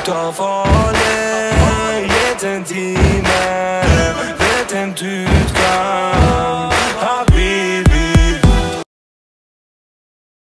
këto fale Jetën time, jetën ty